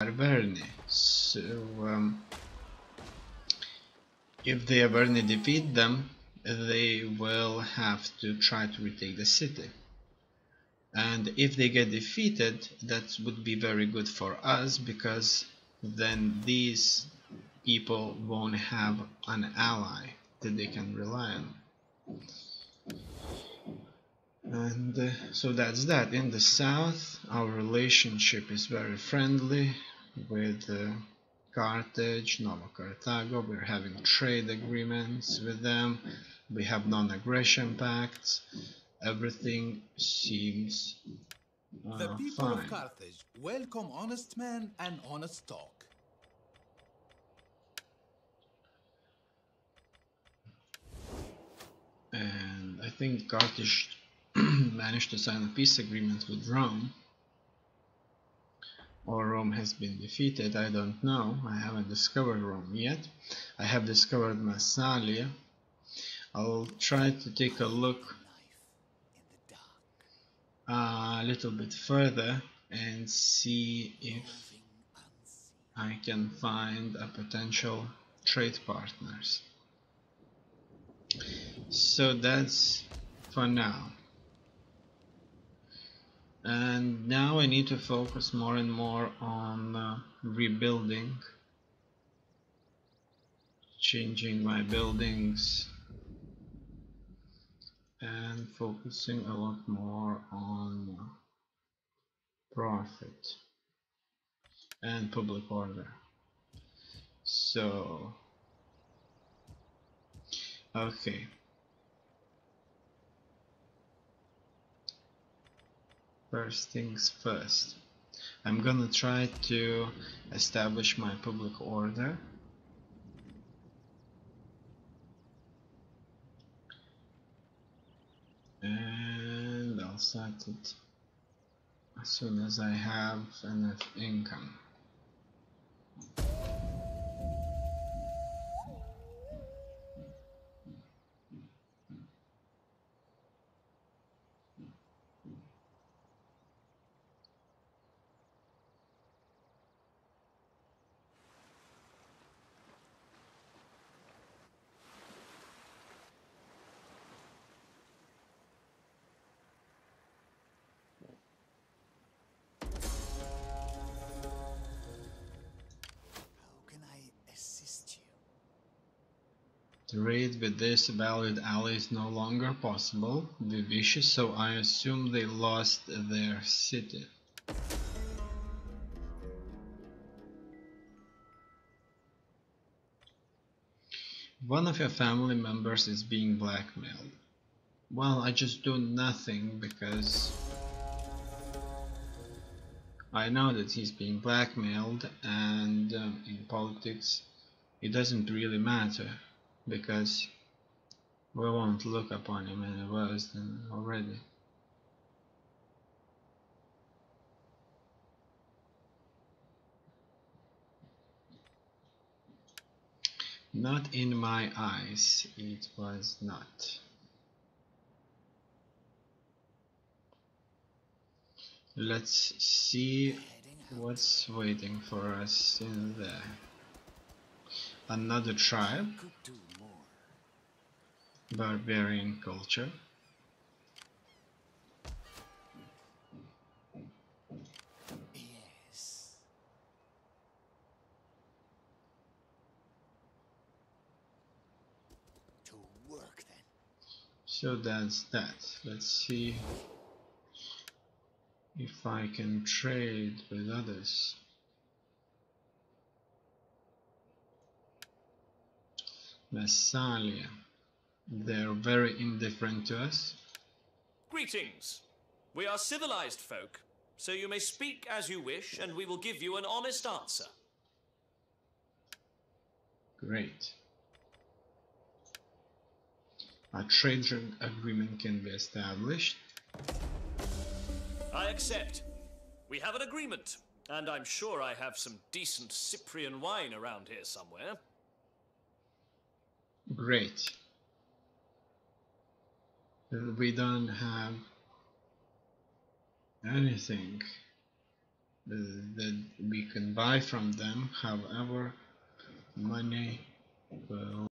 Arverni. So um, if the Arverni defeat them, they will have to try to retake the city. And if they get defeated, that would be very good for us because then these people won't have an ally that they can rely on. And uh, so that's that. In the south, our relationship is very friendly with uh, Carthage, Nova Carthago. We're having trade agreements with them. We have non-aggression pacts. Everything seems uh, The people fine. of Carthage welcome honest men and honest talk. and I think Carthage managed to sign a peace agreement with Rome. Or Rome has been defeated, I don't know. I haven't discovered Rome yet. I have discovered Massalia. I'll try to take a look uh, a little bit further and see if I can find a potential trade partners. So that's for now. And now I need to focus more and more on uh, rebuilding, changing my buildings, and focusing a lot more on uh, profit and public order. So, okay. First things first. I'm gonna try to establish my public order. And I'll start it as soon as I have enough income. Trade with this valued ally is no longer possible, Vivicious, so I assume they lost their city. One of your family members is being blackmailed. Well, I just do nothing because I know that he's being blackmailed and um, in politics it doesn't really matter because we won't look upon him any worse than already. Not in my eyes, it was not. Let's see what's waiting for us in there. Another tribe. Barbarian culture. Yes. To work then. So that's that. Let's see if I can trade with others. Massalia. They're very indifferent to us. Greetings. We are civilized folk, so you may speak as you wish, and we will give you an honest answer. Great. A trade agreement can be established. I accept. We have an agreement, and I'm sure I have some decent Cyprian wine around here somewhere. Great. We don't have anything uh, that we can buy from them however money will